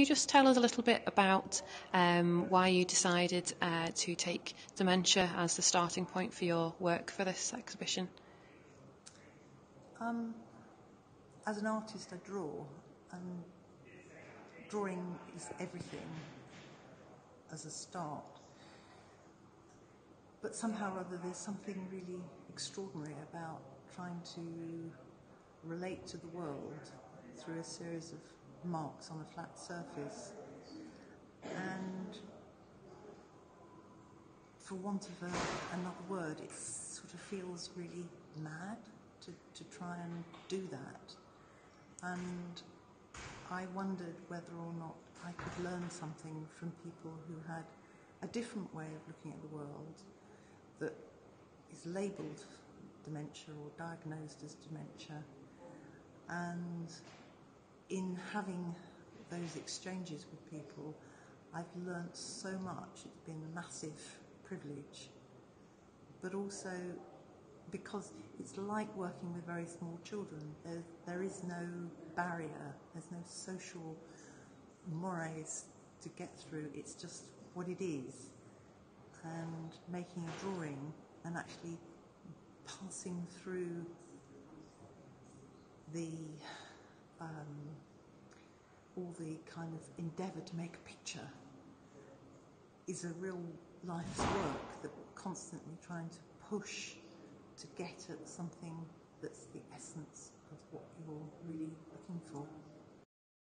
you just tell us a little bit about um, why you decided uh, to take dementia as the starting point for your work for this exhibition? Um, as an artist, I draw, and drawing is everything as a start. But somehow or other, there's something really extraordinary about trying to relate to the world through a series of marks on a flat surface. And for want of a, another word, it sort of feels really mad to, to try and do that. And I wondered whether or not I could learn something from people who had a different way of looking at the world that is labelled dementia or diagnosed as dementia. And in having those exchanges with people, I've learnt so much. It's been a massive privilege. But also because it's like working with very small children. There, there is no barrier, there's no social mores to get through. It's just what it is. And making a drawing and actually passing through the all the kind of endeavour to make a picture is a real life's work that we're constantly trying to push to get at something that's the essence of what